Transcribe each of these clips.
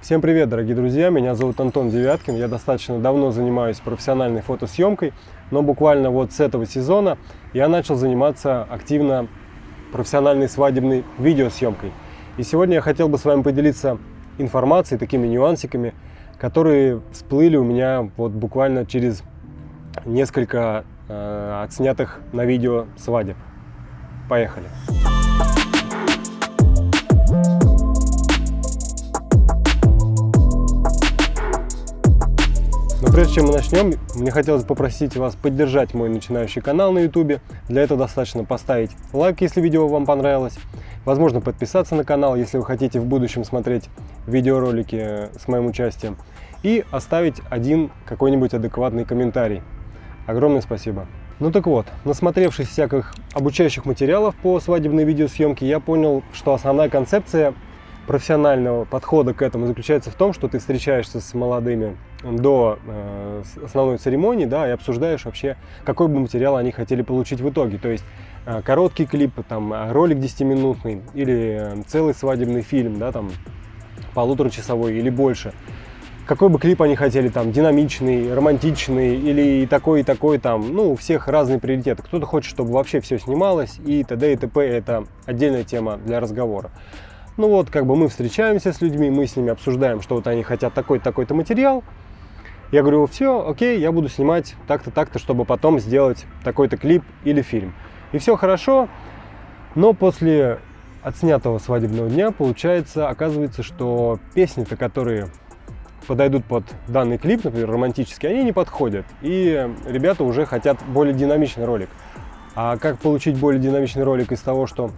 Всем привет, дорогие друзья! Меня зовут Антон Девяткин. Я достаточно давно занимаюсь профессиональной фотосъемкой, но буквально вот с этого сезона я начал заниматься активно профессиональной свадебной видеосъемкой. И сегодня я хотел бы с вами поделиться информацией, такими нюансиками, которые всплыли у меня вот буквально через несколько э, отснятых на видео свадеб. Поехали! Но прежде чем мы начнем, мне хотелось попросить вас поддержать мой начинающий канал на YouTube. Для этого достаточно поставить лайк, если видео вам понравилось. Возможно, подписаться на канал, если вы хотите в будущем смотреть видеоролики с моим участием. И оставить один какой-нибудь адекватный комментарий. Огромное спасибо. Ну так вот, насмотревшись всяких обучающих материалов по свадебной видеосъемке, я понял, что основная концепция профессионального подхода к этому заключается в том, что ты встречаешься с молодыми до э, основной церемонии, да, и обсуждаешь вообще, какой бы материал они хотели получить в итоге. То есть э, короткий клип, там, ролик 10-минутный или э, целый свадебный фильм, да, там, полуторачасовой или больше. Какой бы клип они хотели, там, динамичный, романтичный или такой, и такой, там, ну, у всех разные приоритеты. Кто-то хочет, чтобы вообще все снималось, и т.д. и т.п. это отдельная тема для разговора. Ну вот, как бы мы встречаемся с людьми, мы с ними обсуждаем, что вот они хотят такой-такой-то материал, я говорю, все, окей, я буду снимать так-то, так-то, чтобы потом сделать такой-то клип или фильм. И все хорошо, но после отснятого свадебного дня получается, оказывается, что песни-то, которые подойдут под данный клип, например, романтические, они не подходят. И ребята уже хотят более динамичный ролик. А как получить более динамичный ролик из того, что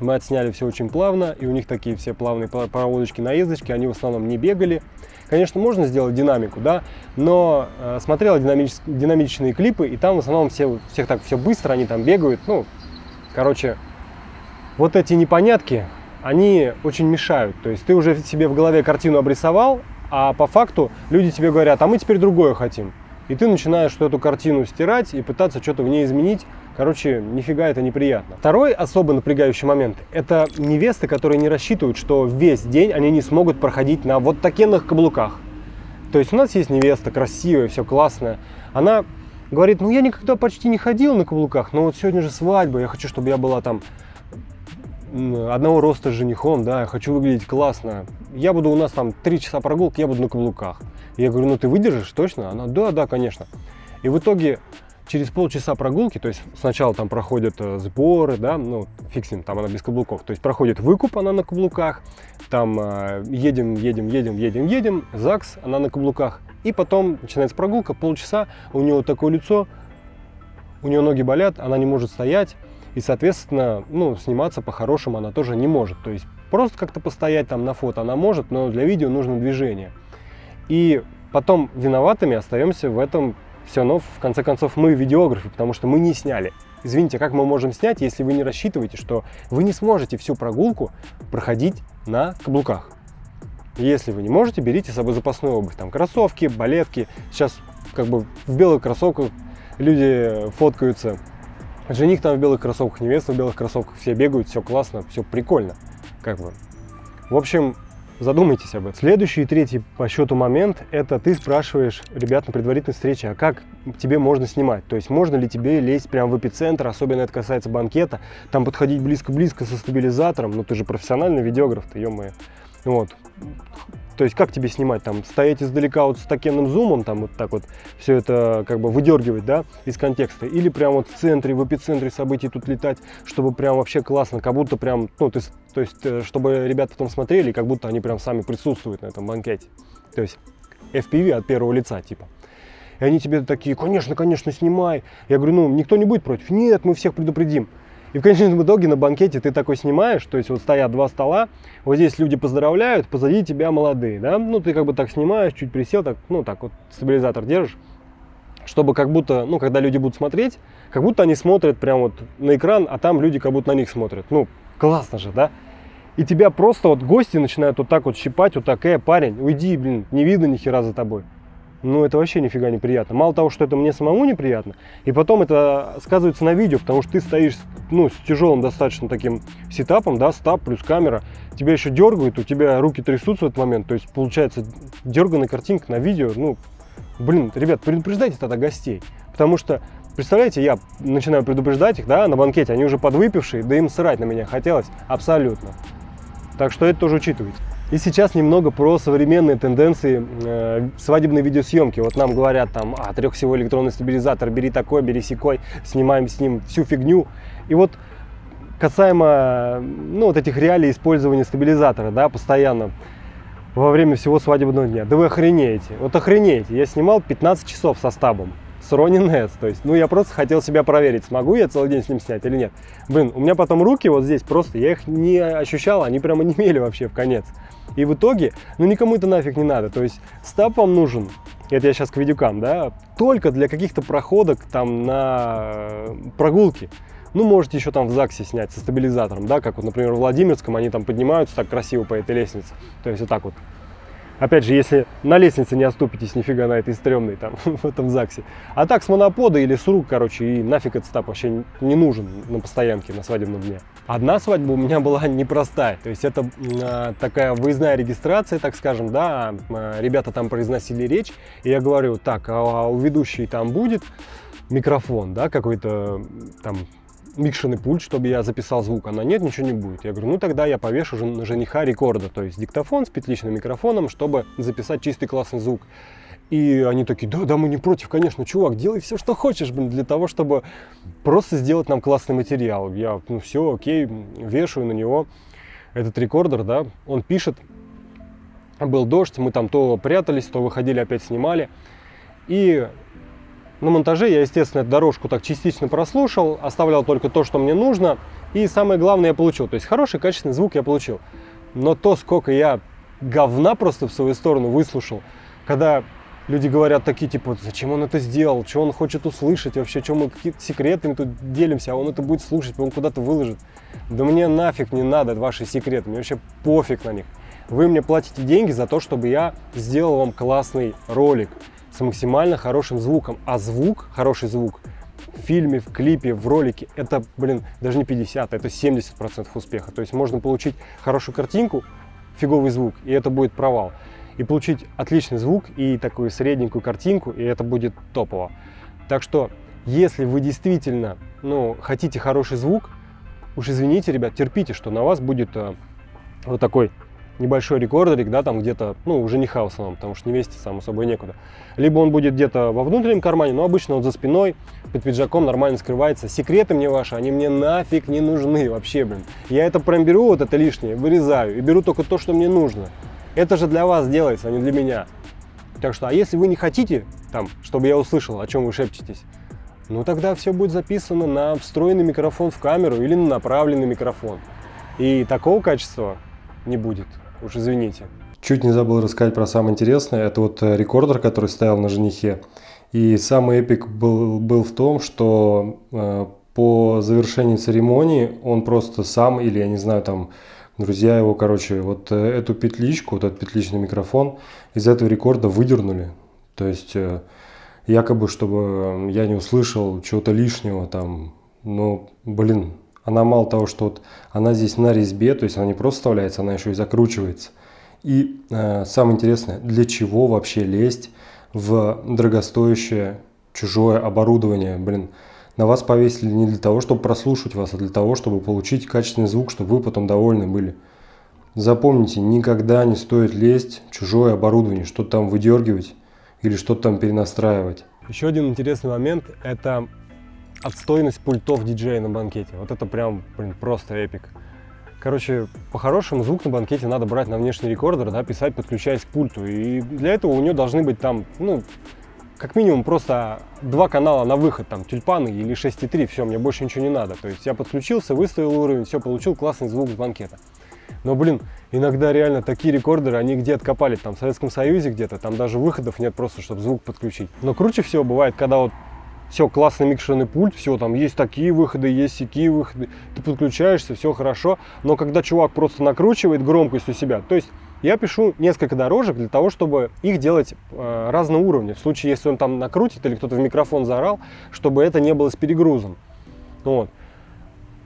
мы отсняли все очень плавно, и у них такие все плавные проводочки, наездочки, они в основном не бегали. Конечно, можно сделать динамику, да, но э, смотрел динамич, динамичные клипы, и там в основном все, всех так все быстро, они там бегают. Ну, короче, вот эти непонятки, они очень мешают. То есть ты уже себе в голове картину обрисовал, а по факту люди тебе говорят, а мы теперь другое хотим. И ты начинаешь эту картину стирать и пытаться что-то в ней изменить, Короче, нифига это неприятно. Второй особо напрягающий момент – это невесты, которые не рассчитывают, что весь день они не смогут проходить на вот таких каблуках. То есть у нас есть невеста красивая, все классная. Она говорит, ну я никогда почти не ходил на каблуках, но вот сегодня же свадьба, я хочу, чтобы я была там одного роста с женихом, да, я хочу выглядеть классно. Я буду у нас там три часа прогулки, я буду на каблуках. Я говорю, ну ты выдержишь точно? Она, да, да, конечно. И в итоге через полчаса прогулки, то есть сначала там проходят э, сборы, да, ну, фиксим, там она без каблуков, то есть проходит выкуп, она на каблуках, там э, едем, едем, едем, едем, едем, ЗАГС, она на каблуках, и потом начинается прогулка, полчаса, у нее такое лицо, у нее ноги болят, она не может стоять, и, соответственно, ну, сниматься по-хорошему она тоже не может, то есть просто как-то постоять там на фото она может, но для видео нужно движение. И потом виноватыми остаемся в этом все равно, в конце концов, мы видеографы, потому что мы не сняли. Извините, как мы можем снять, если вы не рассчитываете, что вы не сможете всю прогулку проходить на каблуках? Если вы не можете, берите с собой запасную обувь. Там кроссовки, балетки. Сейчас как бы в белых кроссовках люди фоткаются. Жених там в белых кроссовках, невеста в белых кроссовках. Все бегают, все классно, все прикольно. Как бы. В общем, Задумайтесь об этом. Следующий и третий по счету момент – это ты спрашиваешь ребят на предварительной встрече, а как тебе можно снимать? То есть можно ли тебе лезть прямо в эпицентр, особенно это касается банкета, там подходить близко-близко со стабилизатором, ну ты же профессиональный видеограф, ты, ё-моё. Вот. То есть как тебе снимать, там, стоять издалека вот с такенным зумом, там, вот так вот все это как бы выдергивать, да, из контекста, или прям вот в центре, в эпицентре событий тут летать, чтобы прям вообще классно, как будто прям, ну, то есть, э, чтобы ребята потом смотрели, как будто они прям сами присутствуют на этом банкете. То есть FPV от первого лица, типа. И они тебе такие, конечно, конечно, снимай. Я говорю, ну, никто не будет против. Нет, мы всех предупредим. И в конечном итоге на банкете ты такой снимаешь, то есть вот стоят два стола, вот здесь люди поздравляют, позади тебя молодые, да, ну ты как бы так снимаешь, чуть присел, так, ну так вот стабилизатор держишь, чтобы как будто, ну когда люди будут смотреть, как будто они смотрят прямо вот на экран, а там люди как будто на них смотрят. Ну, классно же, да? И тебя просто вот гости начинают вот так вот щипать, вот так, э, парень, уйди, блин, не видно ни хера за тобой. Ну это вообще нифига неприятно. Мало того, что это мне самому неприятно, и потом это сказывается на видео, потому что ты стоишь ну, с тяжелым достаточно таким сетапом, да, стаб плюс камера, тебя еще дергают, у тебя руки трясутся в этот момент, то есть получается дерганная картинка на видео, ну, блин, ребят, предупреждайте тогда гостей, потому что Представляете, я начинаю предупреждать их, да, на банкете, они уже подвыпившие, да им срать на меня хотелось абсолютно. Так что это тоже учитывайте. И сейчас немного про современные тенденции э, свадебной видеосъемки. Вот нам говорят там, а, трехсевой электронный стабилизатор, бери такой, бери секой, снимаем с ним всю фигню. И вот касаемо, ну, вот этих реалий использования стабилизатора, да, постоянно во время всего свадебного дня. Да вы охренеете, вот охренеете. Я снимал 15 часов со стабом с Ronin S. То есть, ну, я просто хотел себя проверить, смогу я целый день с ним снять или нет. Блин, у меня потом руки вот здесь просто, я их не ощущал, они прямо не мели вообще в конец. И в итоге, ну никому это нафиг не надо. То есть стаб вам нужен, это я сейчас к видюкам, да, только для каких-то проходок там на э, прогулки. Ну, можете еще там в ЗАГСе снять со стабилизатором, да, как вот, например, в Владимирском, они там поднимаются так красиво по этой лестнице. То есть вот так вот Опять же, если на лестнице не оступитесь нифига на этой стрёмной там, в этом ЗАГСе. А так с монопода или с рук, короче, и нафиг этот стап вообще не нужен на постоянке, на свадебном дне. Одна свадьба у меня была непростая. То есть это э, такая выездная регистрация, так скажем, да. Э, ребята там произносили речь, и я говорю, так, а у ведущей там будет микрофон, да, какой-то там микшерный пульт, чтобы я записал звук. Она нет, ничего не будет. Я говорю, ну тогда я повешу жениха рекорда, то есть диктофон с петличным микрофоном, чтобы записать чистый классный звук. И они такие, да, да, мы не против, конечно, чувак, делай все, что хочешь, блин, для того, чтобы просто сделать нам классный материал. Я, ну все, окей, вешаю на него этот рекордер, да, он пишет, был дождь, мы там то прятались, то выходили, опять снимали. И на монтаже я, естественно, эту дорожку так частично прослушал, оставлял только то, что мне нужно. И самое главное я получил. То есть хороший, качественный звук я получил. Но то, сколько я говна просто в свою сторону выслушал, когда люди говорят такие, типа, зачем он это сделал, что он хочет услышать вообще, что мы какие-то секретами тут делимся, а он это будет слушать, он куда-то выложит. Да мне нафиг не надо ваши секреты, мне вообще пофиг на них. Вы мне платите деньги за то, чтобы я сделал вам классный ролик с максимально хорошим звуком. А звук, хороший звук, в фильме, в клипе, в ролике, это, блин, даже не 50, это 70% успеха. То есть можно получить хорошую картинку, фиговый звук, и это будет провал. И получить отличный звук и такую средненькую картинку, и это будет топово. Так что, если вы действительно ну, хотите хороший звук, уж извините, ребят, терпите, что на вас будет э, вот такой небольшой рекордерик, да, там где-то, ну, у жениха в основном, потому что невесте, само собой, некуда. Либо он будет где-то во внутреннем кармане, но обычно он за спиной, под пиджаком нормально скрывается. Секреты мне ваши, они мне нафиг не нужны вообще, блин. Я это прям беру, вот это лишнее, вырезаю и беру только то, что мне нужно. Это же для вас делается, а не для меня. Так что, а если вы не хотите, там, чтобы я услышал, о чем вы шепчетесь, ну тогда все будет записано на встроенный микрофон в камеру или на направленный микрофон. И такого качества не будет уж извините. Чуть не забыл рассказать про самое интересное. Это вот э, рекордер, который стоял на женихе. И самый эпик был, был в том, что э, по завершении церемонии он просто сам, или я не знаю, там друзья его, короче, вот э, эту петличку, вот этот петличный микрофон из этого рекорда выдернули. То есть э, якобы, чтобы я не услышал чего-то лишнего там. Ну, блин, она мало того, что вот она здесь на резьбе, то есть она не просто вставляется, она еще и закручивается. И э, самое интересное, для чего вообще лезть в дорогостоящее чужое оборудование, блин, на вас повесили не для того, чтобы прослушать вас, а для того, чтобы получить качественный звук, чтобы вы потом довольны были. Запомните, никогда не стоит лезть в чужое оборудование, что-то там выдергивать или что-то там перенастраивать. Еще один интересный момент – это отстойность пультов диджея на банкете. Вот это прям, блин, просто эпик. Короче, по-хорошему звук на банкете надо брать на внешний рекордер, да, писать, подключаясь к пульту. И для этого у нее должны быть там, ну, как минимум просто два канала на выход, там, тюльпаны или 6.3, все, мне больше ничего не надо. То есть я подключился, выставил уровень, все, получил классный звук с банкета. Но, блин, иногда реально такие рекордеры, они где откопали, там, в Советском Союзе где-то, там даже выходов нет просто, чтобы звук подключить. Но круче всего бывает, когда вот все, классный микшерный пульт, все, там есть такие выходы, есть такие выходы, ты подключаешься, все хорошо, но когда чувак просто накручивает громкость у себя, то есть я пишу несколько дорожек для того, чтобы их делать э, разного уровня. В случае, если он там накрутит или кто-то в микрофон заорал, чтобы это не было с перегрузом. Вот.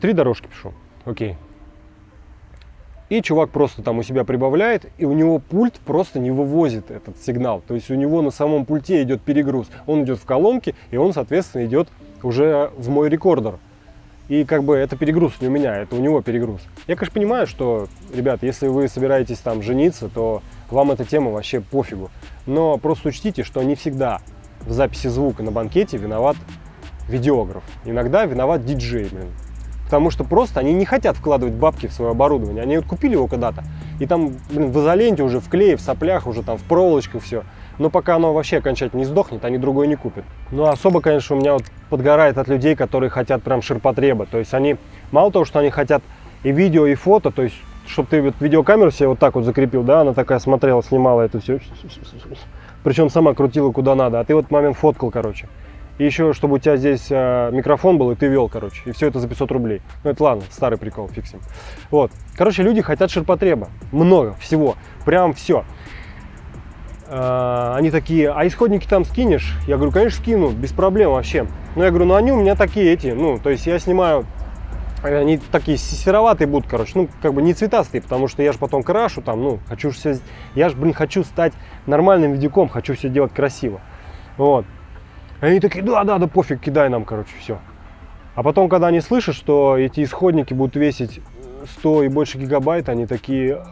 Три дорожки пишу. Окей. И чувак просто там у себя прибавляет, и у него пульт просто не вывозит этот сигнал. То есть у него на самом пульте идет перегруз. Он идет в колонке, и он, соответственно, идет уже в мой рекордер. И как бы это перегруз не у меня, это у него перегруз. Я, конечно, понимаю, что, ребят, если вы собираетесь там жениться, то вам эта тема вообще пофигу. Но просто учтите, что не всегда в записи звука на банкете виноват видеограф. Иногда виноват диджей, блин. Потому что просто они не хотят вкладывать бабки в свое оборудование. Они вот купили его когда-то, и там, блин, в изоленте уже, в клее, в соплях, уже там в проволочках все. Но пока оно вообще окончательно не сдохнет, они другое не купят. Ну, особо, конечно, у меня вот подгорает от людей, которые хотят прям ширпотреба. То есть они, мало того, что они хотят и видео, и фото, то есть, чтобы ты вот видеокамеру себе вот так вот закрепил, да, она такая смотрела, снимала это все. Причем сама крутила куда надо, а ты вот момент фоткал, короче. И еще, чтобы у тебя здесь э, микрофон был, и ты вел, короче. И все это за 500 рублей. Ну, это ладно, старый прикол, фиксим. Вот. Короче, люди хотят ширпотреба. Много всего. Прям все. Э, они такие, а исходники там скинешь? Я говорю, конечно, скину, без проблем вообще. Ну, я говорю, ну, они у меня такие эти. Ну, то есть я снимаю они такие сероватые будут, короче, ну, как бы не цветастые, потому что я же потом крашу там, ну, хочу все, я же, блин, хочу стать нормальным видюком, хочу все делать красиво, вот. Они такие, да, да, да, пофиг, кидай нам, короче, все. А потом, когда они слышат, что эти исходники будут весить 100 и больше гигабайт, они такие...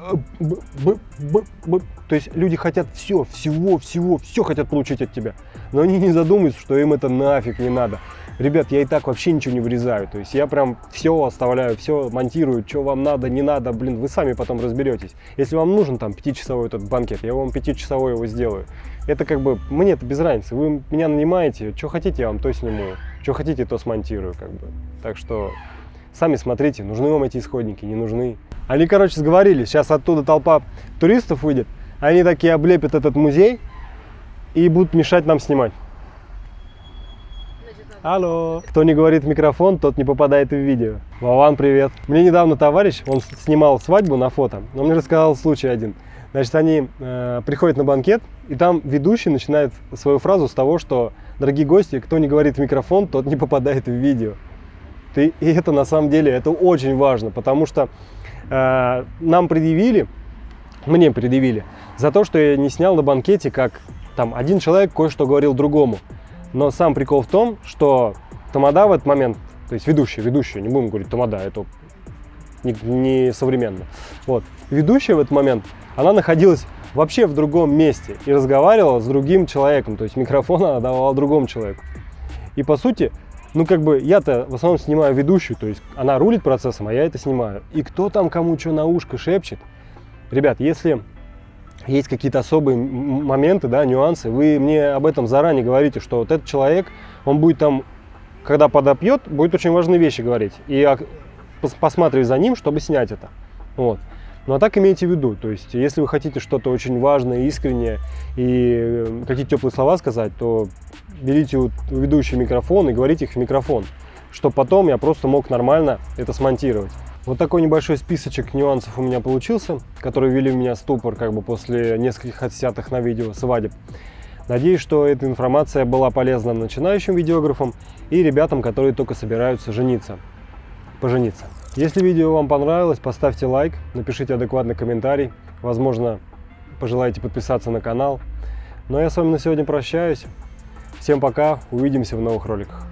То есть люди хотят все, всего, всего, все хотят получить от тебя. Но они не задумываются, что им это нафиг не надо. Ребят, я и так вообще ничего не вырезаю. То есть я прям все оставляю, все монтирую, что вам надо, не надо. Блин, вы сами потом разберетесь. Если вам нужен там пятичасовой этот банкет, я вам пятичасовой его сделаю. Это как бы, мне это без разницы. Вы меня нанимаете, что хотите, я вам то сниму. Что хотите, то смонтирую, как бы. Так что сами смотрите, нужны вам эти исходники, не нужны. Они, короче, сговорились, сейчас оттуда толпа туристов выйдет, они такие облепят этот музей и будут мешать нам снимать. Алло. Кто не говорит в микрофон, тот не попадает в видео. Вован, привет. Мне недавно товарищ, он снимал свадьбу на фото, он мне рассказал случай один. Значит, они э, приходят на банкет, и там ведущий начинает свою фразу с того, что, дорогие гости, кто не говорит в микрофон, тот не попадает в видео. Ты, и это на самом деле, это очень важно, потому что э, нам предъявили, мне предъявили, за то, что я не снял на банкете, как там один человек кое-что говорил другому. Но сам прикол в том, что Тамада в этот момент, то есть ведущий, ведущий, не будем говорить Тамада, это не, не современно. Вот. Ведущая в этот момент, она находилась вообще в другом месте и разговаривала с другим человеком, то есть микрофон она давала другому человеку. И по сути, ну как бы я-то в основном снимаю ведущую, то есть она рулит процессом, а я это снимаю. И кто там кому что на ушко шепчет, ребят, если есть какие-то особые моменты, да, нюансы, вы мне об этом заранее говорите, что вот этот человек, он будет там, когда подопьет, будет очень важные вещи говорить. И посматривай за ним, чтобы снять это. Вот. Ну а так имейте в виду, то есть если вы хотите что-то очень важное, искреннее и э, какие-то теплые слова сказать, то берите у ведущий микрофон и говорите их в микрофон, чтобы потом я просто мог нормально это смонтировать. Вот такой небольшой списочек нюансов у меня получился, которые ввели в меня ступор как бы после нескольких отснятых на видео свадеб. Надеюсь, что эта информация была полезна начинающим видеографам и ребятам, которые только собираются жениться. Пожениться. Если видео вам понравилось, поставьте лайк, напишите адекватный комментарий. Возможно, пожелаете подписаться на канал. Ну, а я с вами на сегодня прощаюсь. Всем пока, увидимся в новых роликах.